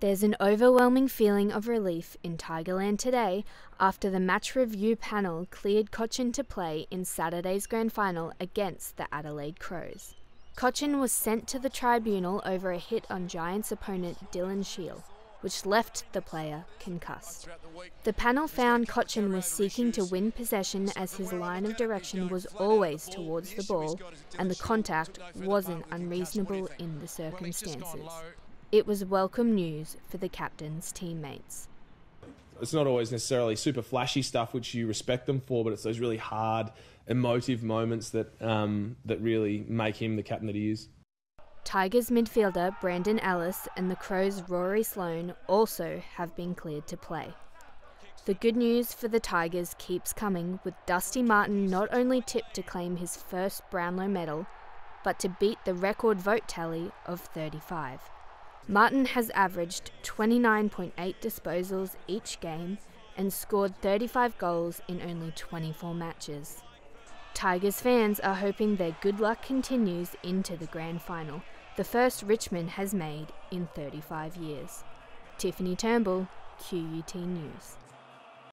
There's an overwhelming feeling of relief in Tigerland today after the match review panel cleared Cotchin to play in Saturday's grand final against the Adelaide Crows. Cotchin was sent to the tribunal over a hit on Giants opponent Dylan Shiel, which left the player concussed. The panel found Cotchin was seeking to win possession as his line of direction was always towards the ball and the contact wasn't unreasonable in the circumstances. It was welcome news for the captain's teammates. It's not always necessarily super flashy stuff which you respect them for, but it's those really hard, emotive moments that um, that really make him the captain that he is. Tigers midfielder Brandon Ellis and the Crows' Rory Sloane also have been cleared to play. The good news for the Tigers keeps coming with Dusty Martin not only tipped to claim his first Brownlow medal, but to beat the record vote tally of 35. Martin has averaged 29.8 disposals each game and scored 35 goals in only 24 matches. Tigers fans are hoping their good luck continues into the grand final, the first Richmond has made in 35 years. Tiffanie Turnbull, QUT News.